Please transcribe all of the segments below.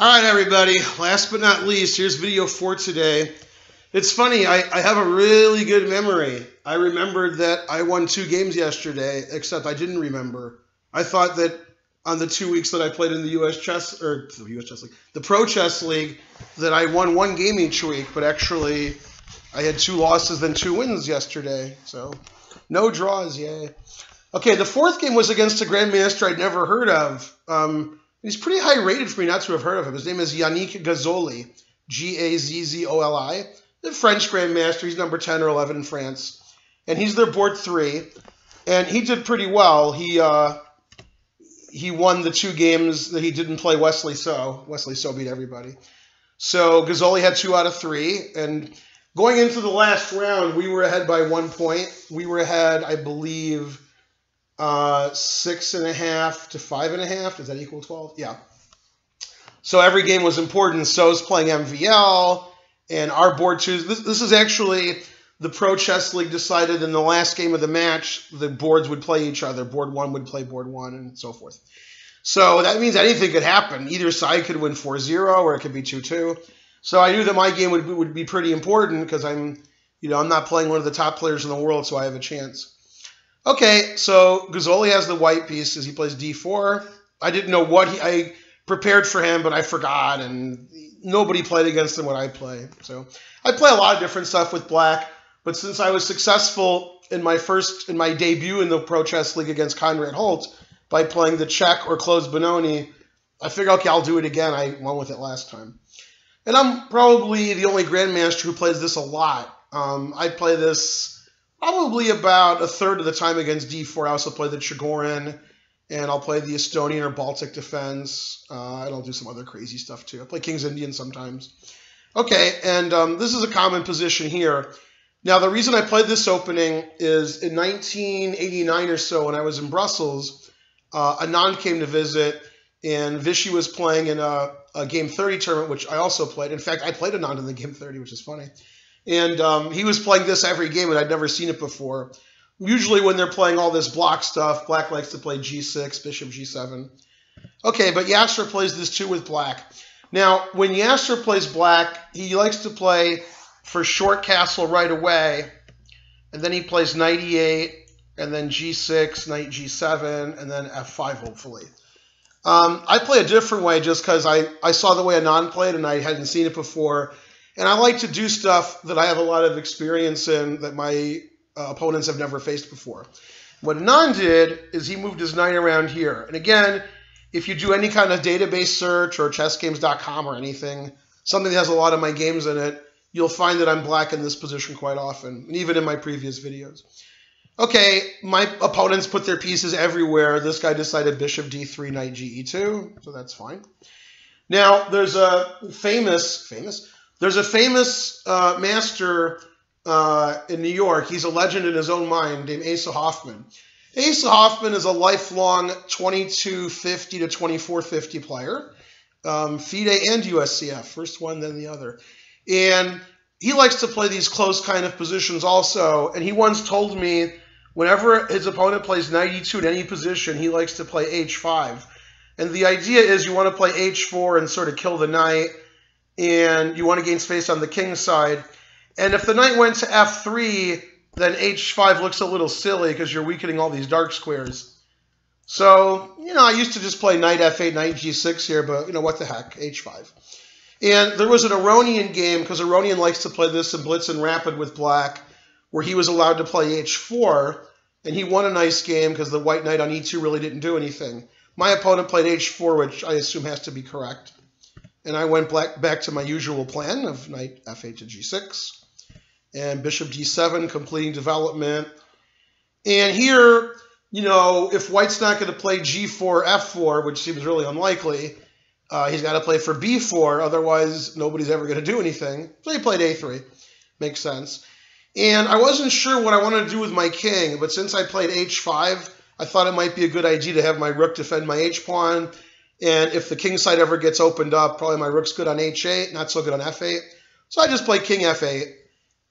All right, everybody. Last but not least, here's video for today. It's funny, I, I have a really good memory. I remembered that I won two games yesterday, except I didn't remember. I thought that on the two weeks that I played in the U.S. Chess or the U.S. Chess League, the Pro Chess League, that I won one game each week, but actually I had two losses then two wins yesterday. So no draws, yay. Okay, the fourth game was against a grandmaster I'd never heard of. Um, He's pretty high rated for me not to have heard of him. His name is Yannick Gazzoli, G A Z Z O L I. The French Grandmaster. He's number 10 or 11 in France. And he's their board three. And he did pretty well. He uh, he won the two games that he didn't play Wesley So. Wesley So beat everybody. So Gazzoli had two out of three. And going into the last round, we were ahead by one point. We were ahead, I believe uh, six and a half to five and a half. Does that equal 12? Yeah. So every game was important. So is playing MVL and our board two. This, this is actually the Pro Chess League decided in the last game of the match, the boards would play each other. Board one would play board one and so forth. So that means anything could happen. Either side could win 4-0 or it could be 2-2. So I knew that my game would, would be pretty important because I'm, you know, I'm not playing one of the top players in the world, so I have a chance. Okay, so Gazzoli has the white pieces. He plays d4. I didn't know what he. I prepared for him, but I forgot, and nobody played against him when I play. So I play a lot of different stuff with black. But since I was successful in my first in my debut in the Pro Chess League against Conrad Holt by playing the Czech or closed Benoni, I figured okay, I'll do it again. I won with it last time, and I'm probably the only grandmaster who plays this a lot. Um, I play this probably about a third of the time against d4. I also play the Chigorin, and I'll play the Estonian or Baltic defense. Uh, and I'll do some other crazy stuff too. I play King's Indian sometimes. Okay, and um, this is a common position here. Now, the reason I played this opening is in 1989 or so, when I was in Brussels, uh, Anand came to visit, and Vishy was playing in a, a Game 30 tournament, which I also played. In fact, I played Anand in the Game 30, which is funny. And um, he was playing this every game, and I'd never seen it before. Usually, when they're playing all this block stuff, black likes to play g6, bishop g7. Okay, but Yasser plays this too with black. Now, when Yasser plays black, he likes to play for short castle right away, and then he plays knight e8, and then g6, knight g7, and then f5, hopefully. Um, I play a different way just because I, I saw the way Anand played, and I hadn't seen it before. And I like to do stuff that I have a lot of experience in that my uh, opponents have never faced before. What Anand did is he moved his knight around here. And again, if you do any kind of database search or chessgames.com or anything, something that has a lot of my games in it, you'll find that I'm black in this position quite often, and even in my previous videos. Okay, my opponents put their pieces everywhere. This guy decided bishop d3, knight ge2, so that's fine. Now, there's a famous, famous, there's a famous uh, master uh, in New York. He's a legend in his own mind named Asa Hoffman. Asa Hoffman is a lifelong 2250 to 2450 player, um, FIDE and USCF, first one, then the other. And he likes to play these close kind of positions also. And he once told me whenever his opponent plays knight e2 in any position, he likes to play h5. And the idea is you want to play h4 and sort of kill the knight and you want to gain space on the king's side. And if the knight went to f3, then h5 looks a little silly because you're weakening all these dark squares. So, you know, I used to just play knight f8, knight g6 here, but, you know, what the heck, h5. And there was an Aronian game, because Aronian likes to play this in Blitz and Rapid with black, where he was allowed to play h4, and he won a nice game because the white knight on e2 really didn't do anything. My opponent played h4, which I assume has to be correct. And I went back, back to my usual plan of knight f8 to g6 and bishop d7, completing development. And here, you know, if white's not going to play g4, f4, which seems really unlikely, uh, he's got to play for b4. Otherwise, nobody's ever going to do anything. So he played a3. Makes sense. And I wasn't sure what I wanted to do with my king, but since I played h5, I thought it might be a good idea to have my rook defend my h-pawn and if the king side ever gets opened up, probably my rook's good on h8, not so good on f8. So I just play king f8.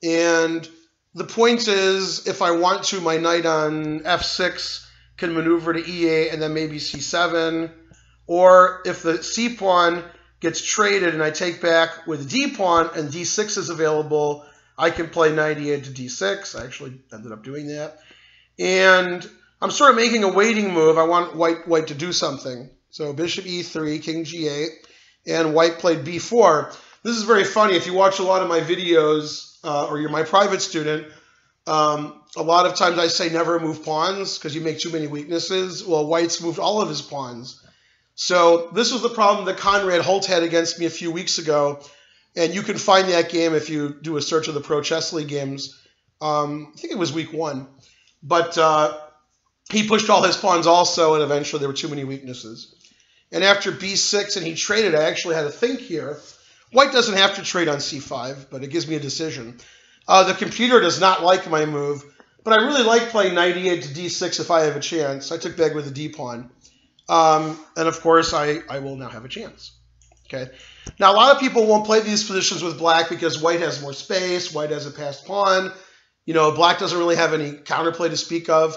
And the point is, if I want to, my knight on f6 can maneuver to e8 and then maybe c7. Or if the c pawn gets traded and I take back with d pawn and d6 is available, I can play knight e8 to d6. I actually ended up doing that. And I'm sort of making a waiting move. I want white white to do something. So bishop e3, king g8, and white played b4. This is very funny. If you watch a lot of my videos uh, or you're my private student, um, a lot of times I say never move pawns because you make too many weaknesses. Well, white's moved all of his pawns. So this was the problem that Conrad Holt had against me a few weeks ago. And you can find that game if you do a search of the Pro Chess League games. Um, I think it was week one. But uh, he pushed all his pawns also, and eventually there were too many weaknesses. And after b6 and he traded, I actually had to think here. White doesn't have to trade on c5, but it gives me a decision. Uh, the computer does not like my move, but I really like playing knight e8 to d6 if I have a chance. I took back with a d pawn. Um, and of course, I, I will now have a chance. Okay. Now, a lot of people won't play these positions with black because white has more space, white has a passed pawn. You know, black doesn't really have any counterplay to speak of.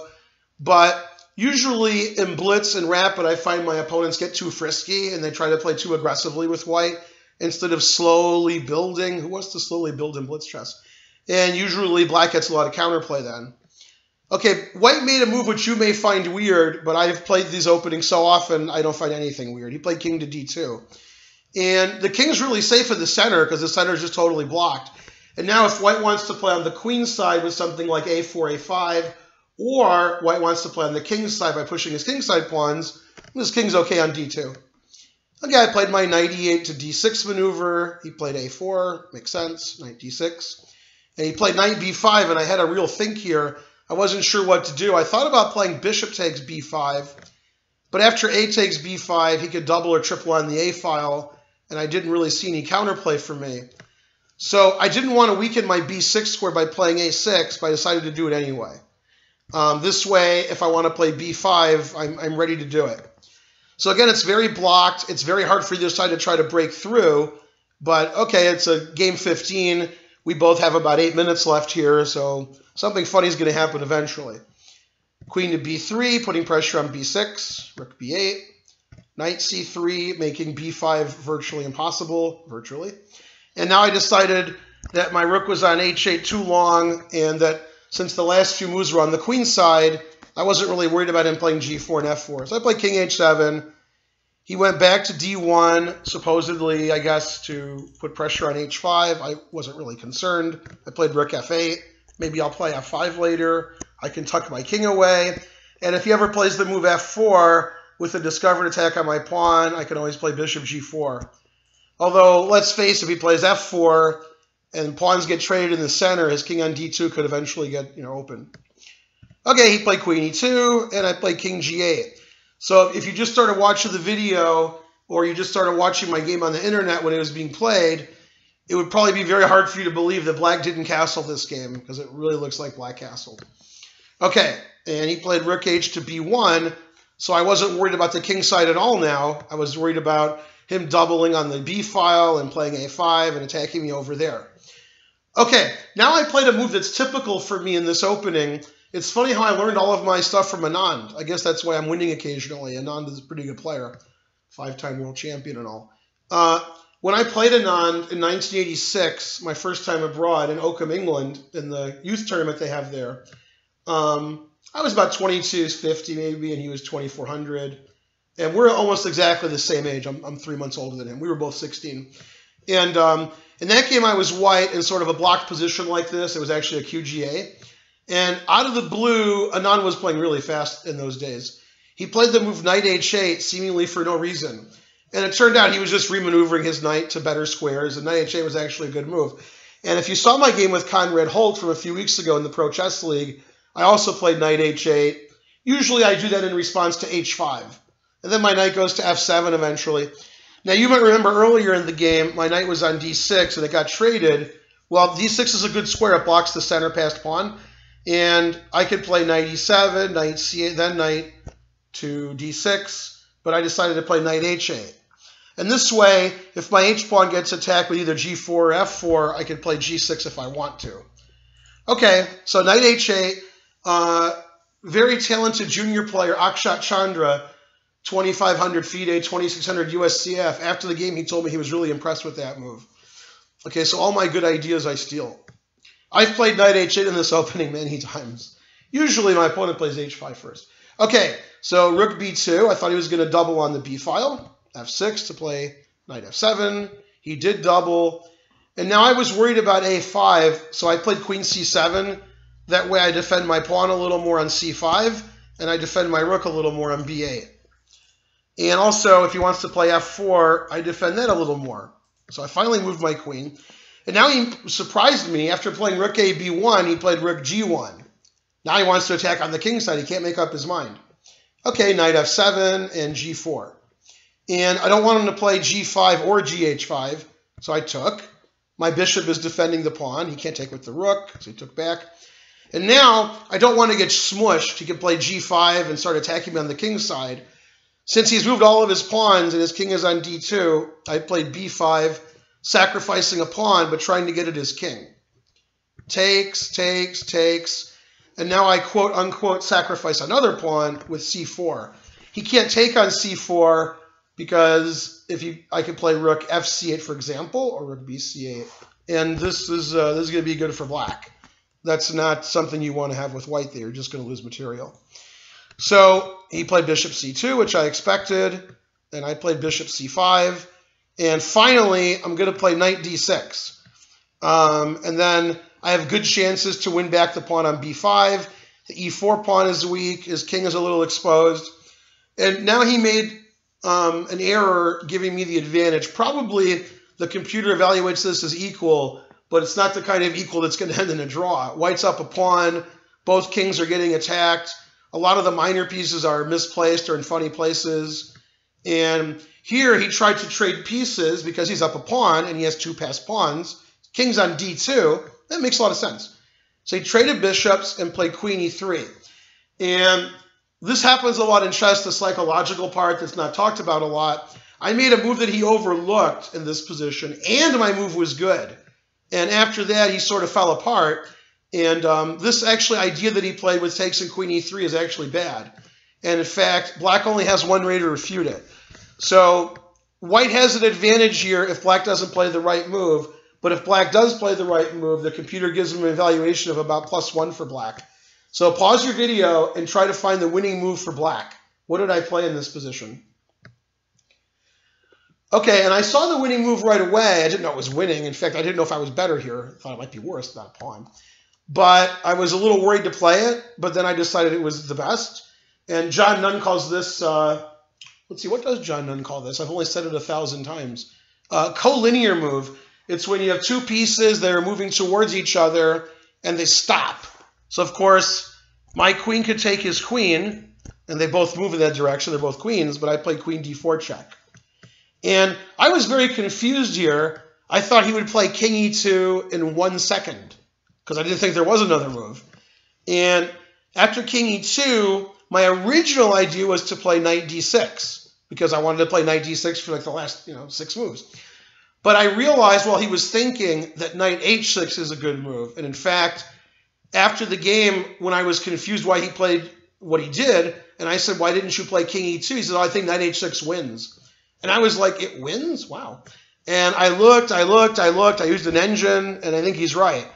But usually in blitz and rapid, I find my opponents get too frisky and they try to play too aggressively with white instead of slowly building. Who wants to slowly build in blitz chess? And usually black gets a lot of counterplay then. Okay, white made a move which you may find weird, but I've played these openings so often I don't find anything weird. He played king to d2. And the king's really safe in the center because the center is just totally blocked. And now if white wants to play on the queen's side with something like a4, a5, or white wants to play on the king's side by pushing his kingside pawns, this king's okay on d2. Okay, I played my knight e8 to d6 maneuver. He played a4, makes sense, knight d6. And he played knight b5, and I had a real think here I wasn't sure what to do. I thought about playing bishop takes b5, but after a takes b5, he could double or triple on the a file, and I didn't really see any counterplay for me. So I didn't want to weaken my b6 square by playing a6, but I decided to do it anyway. Um, this way, if I want to play b5, I'm, I'm ready to do it. So again, it's very blocked. It's very hard for either side to try to break through. But okay, it's a game 15. We both have about eight minutes left here, so Something funny is going to happen eventually. Queen to b3, putting pressure on b6, rook b8, knight c3, making b5 virtually impossible, virtually. And now I decided that my rook was on h8 too long, and that since the last few moves were on the queen side, I wasn't really worried about him playing g4 and f4. So I played king h7. He went back to d1, supposedly, I guess, to put pressure on h5. I wasn't really concerned. I played rook f8. Maybe I'll play f5 later. I can tuck my king away. And if he ever plays the move f4 with a discovered attack on my pawn, I can always play bishop g4. Although, let's face it, if he plays f4 and pawns get traded in the center, his king on d2 could eventually get you know open. Okay, he played queen e2, and I played king g8. So if you just started watching the video, or you just started watching my game on the internet when it was being played, it would probably be very hard for you to believe that black didn't castle this game because it really looks like black castled. Okay, and he played rook h to b1, so I wasn't worried about the king side at all now. I was worried about him doubling on the b file and playing a5 and attacking me over there. Okay, now I played a move that's typical for me in this opening. It's funny how I learned all of my stuff from Anand. I guess that's why I'm winning occasionally. Anand is a pretty good player, five-time world champion and all. Uh, when I played Anand in 1986, my first time abroad in Oakham, England, in the youth tournament they have there, um, I was about 2250 maybe, and he was 2400. And we're almost exactly the same age. I'm, I'm three months older than him. We were both 16. And um, in that game, I was white in sort of a blocked position like this. It was actually a QGA. And out of the blue, Anand was playing really fast in those days. He played the move knight h8 seemingly for no reason. And it turned out he was just remaneuvering his knight to better squares, and knight h8 was actually a good move. And if you saw my game with Conrad Holt from a few weeks ago in the Pro Chess League, I also played knight h8. Usually I do that in response to h5. And then my knight goes to f7 eventually. Now you might remember earlier in the game, my knight was on d6 and it got traded. Well, d6 is a good square. It blocks the center passed pawn. And I could play knight e7, knight c8, then knight to d6. But I decided to play knight h8. And this way, if my h-pawn gets attacked with either g4 or f4, I can play g6 if I want to. Okay, so knight h8, uh, very talented junior player Akshat Chandra 2,500 FIDE, eh, 2,600 USCF. After the game, he told me he was really impressed with that move. Okay, so all my good ideas I steal. I've played knight h8 in this opening many times. Usually my opponent plays h5 first. Okay, so rook b2. I thought he was going to double on the b file. f6 to play knight f7. He did double. And now I was worried about a5, so I played queen c7. That way I defend my pawn a little more on c5, and I defend my rook a little more on b8. And also, if he wants to play f4, I defend that a little more. So I finally moved my queen. And now he surprised me. After playing rook a b1, he played rook g1. Now he wants to attack on the king side. He can't make up his mind. Okay, knight f7 and g4. And I don't want him to play g5 or gh5, so I took. My bishop is defending the pawn. He can't take with the rook, so he took back. And now I don't want to get smushed. He can play g5 and start attacking me on the king side. Since he's moved all of his pawns and his king is on d2, I played b5, sacrificing a pawn but trying to get at his king. Takes, takes, takes. And now I quote unquote sacrifice another pawn with c4. He can't take on c4 because if you, I could play rook fc8 for example, or rook bc8, and this is uh, this is going to be good for black. That's not something you want to have with white. There, you're just going to lose material. So he played bishop c2, which I expected, and I played bishop c5, and finally I'm going to play knight d6, um, and then I have good chances to win back the pawn on b5. The e4 pawn is weak. His king is a little exposed. And now he made um, an error giving me the advantage. Probably the computer evaluates this as equal, but it's not the kind of equal that's going to end in a draw. White's up a pawn. Both kings are getting attacked. A lot of the minor pieces are misplaced or in funny places. And here he tried to trade pieces because he's up a pawn and he has two passed pawns. King's on d2. That makes a lot of sense. So he traded bishops and played queen e3. And this happens a lot in chess, the psychological part that's not talked about a lot. I made a move that he overlooked in this position, and my move was good. And after that, he sort of fell apart. And um, this actually idea that he played with takes and queen e3 is actually bad. And in fact, black only has one way to refute it. So white has an advantage here if black doesn't play the right move. But if black does play the right move, the computer gives him an evaluation of about plus one for black. So pause your video and try to find the winning move for black. What did I play in this position? Okay, and I saw the winning move right away. I didn't know it was winning. In fact, I didn't know if I was better here. I thought it might be worse, not a pawn. But I was a little worried to play it, but then I decided it was the best. And John Nunn calls this, uh, let's see, what does John Nunn call this? I've only said it a thousand times. Uh, collinear move. It's when you have two pieces that are moving towards each other and they stop. So, of course, my queen could take his queen, and they both move in that direction. They're both queens, but I play queen d4 check. And I was very confused here. I thought he would play king e2 in one second because I didn't think there was another move. And after king e2, my original idea was to play knight d6 because I wanted to play knight d6 for like the last, you know, six moves. But I realized while he was thinking that knight h6 is a good move. And in fact, after the game, when I was confused why he played what he did, and I said, why didn't you play king e2? He said, oh, I think knight h6 wins. And I was like, it wins? Wow. And I looked, I looked, I looked, I used an engine, and I think he's right.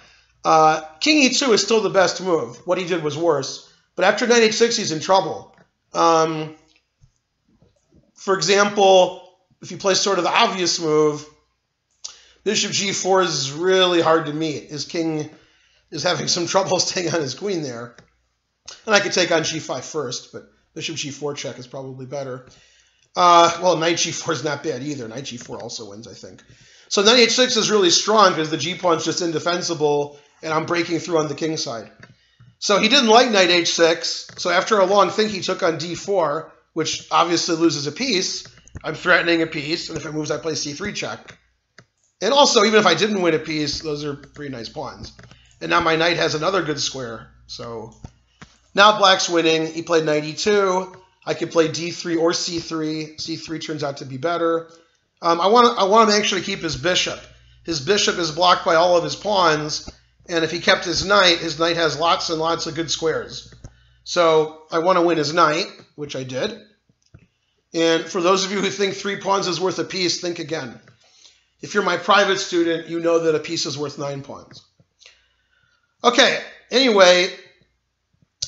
Uh, king e2 is still the best move. What he did was worse. But after knight h6, he's in trouble. Um, for example, if you play sort of the obvious move, Bishop g4 is really hard to meet. His king is having some trouble staying on his queen there. And I could take on g5 first, but bishop g4 check is probably better. Uh, well, knight g4 is not bad either. Knight g4 also wins, I think. So knight h6 is really strong because the g pawn's just indefensible, and I'm breaking through on the king side. So he didn't like knight h6, so after a long think, he took on d4, which obviously loses a piece. I'm threatening a piece, and if it moves, I play c3 check. And also, even if I didn't win a piece, those are pretty nice pawns. And now my knight has another good square. So now black's winning. He played knight e2. I could play d3 or c3. c3 turns out to be better. Um, I want I want him to keep his bishop. His bishop is blocked by all of his pawns, and if he kept his knight, his knight has lots and lots of good squares. So I want to win his knight, which I did. And for those of you who think three pawns is worth a piece, think again. If you're my private student, you know that a piece is worth nine pawns. Okay, anyway,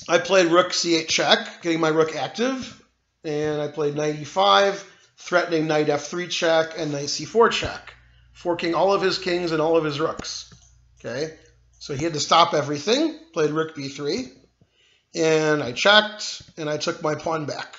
I played rook c8 check, getting my rook active. And I played knight e5, threatening knight f3 check and knight c4 check, forking all of his kings and all of his rooks. Okay, so he had to stop everything, played rook b3, and I checked, and I took my pawn back.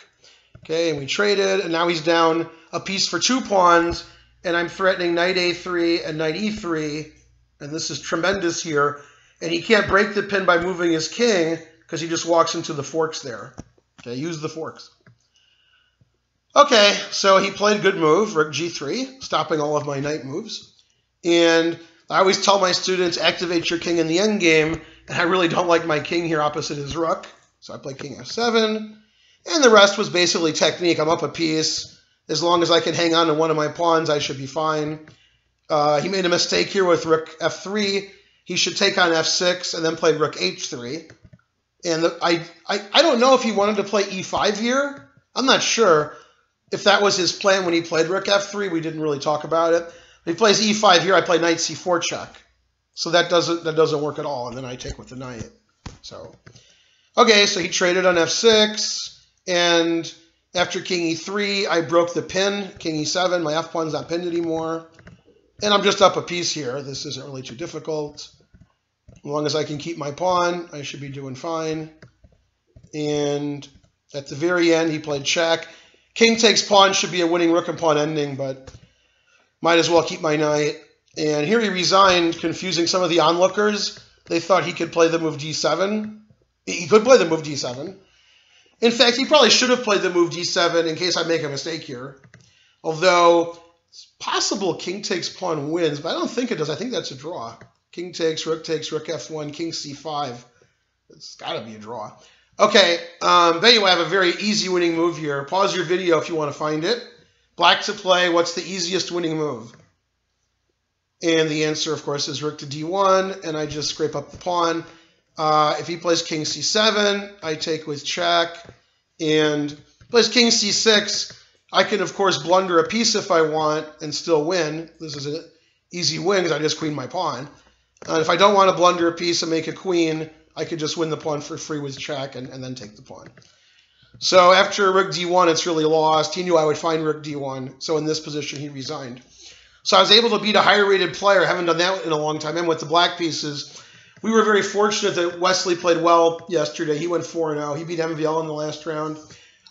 Okay, and we traded, and now he's down a piece for two pawns, and I'm threatening knight a3 and knight e3, and this is tremendous here, and he can't break the pin by moving his king, because he just walks into the forks there. Okay, use the forks. Okay, so he played a good move, rook g3, stopping all of my knight moves. And I always tell my students, activate your king in the endgame, and I really don't like my king here opposite his rook. So I play king f7, and the rest was basically technique. I'm up a piece. As long as I can hang on to one of my pawns, I should be fine. Uh, he made a mistake here with rook f3. He should take on f6 and then play rook h3. And the, I, I, I don't know if he wanted to play e5 here. I'm not sure if that was his plan when he played rook f3. We didn't really talk about it. He plays e5 here, I play knight c4 check. So that doesn't that doesn't work at all, and then I take with the knight. So okay, so he traded on f6, and after king e3, I broke the pin, king e7. My f pawn's not pinned anymore, and I'm just up a piece here. This isn't really too difficult. As long as I can keep my pawn, I should be doing fine. And at the very end, he played check. King takes pawn should be a winning rook and pawn ending, but might as well keep my knight. And here he resigned, confusing some of the onlookers. They thought he could play the move d7. He could play the move d7. In fact, he probably should have played the move d7 in case I make a mistake here. Although it's possible king takes pawn wins, but I don't think it does. I think that's a draw. King takes, rook takes, rook f1, king c5. It's got to be a draw. Okay, um, but anyway, I have a very easy winning move here. Pause your video if you want to find it. Black to play, what's the easiest winning move? And the answer, of course, is rook to d1, and I just scrape up the pawn. Uh, if he plays king c7, I take with check, and plays king c6, I can, of course, blunder a piece if I want and still win. This is an easy win because I just queen my pawn. And if I don't want to blunder a piece and make a queen, I could just win the pawn for free with check and, and then take the pawn. So after rook d1, it's really lost. He knew I would find rook d1. So in this position, he resigned. So I was able to beat a higher rated player. I haven't done that in a long time. And with the black pieces, we were very fortunate that Wesley played well yesterday. He went 4-0. He beat MVL in the last round.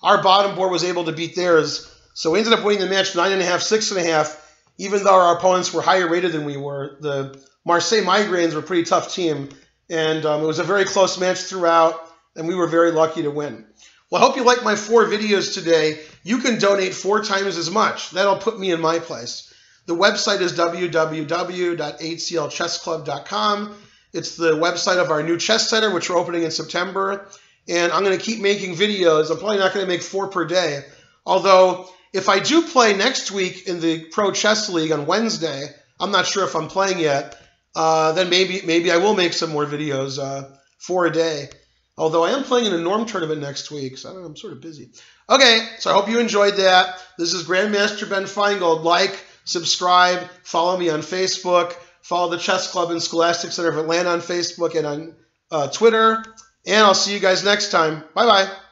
Our bottom board was able to beat theirs. So we ended up winning the match 9.5, 6.5, even though our opponents were higher rated than we were. The Marseille Migraines were a pretty tough team, and um, it was a very close match throughout, and we were very lucky to win. Well, I hope you like my four videos today. You can donate four times as much. That'll put me in my place. The website is www.atlchessclub.com. It's the website of our new chess center, which we're opening in September. And I'm going to keep making videos. I'm probably not going to make four per day. Although, if I do play next week in the Pro Chess League on Wednesday, I'm not sure if I'm playing yet uh, then maybe maybe I will make some more videos uh, for a day. Although I am playing in a norm tournament next week, so I am sort of busy. Okay, so I hope you enjoyed that. This is Grandmaster Ben Finegold. Like, subscribe, follow me on Facebook, follow the Chess Club and Scholastic Center of Atlanta on Facebook and on uh, Twitter. And I'll see you guys next time. Bye bye.